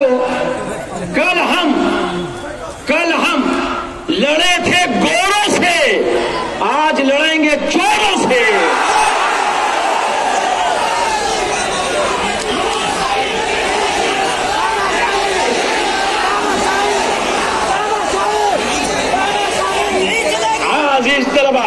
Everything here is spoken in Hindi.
कल हम कल हम लड़े थे गोरों से आज लड़ेंगे चोरों से।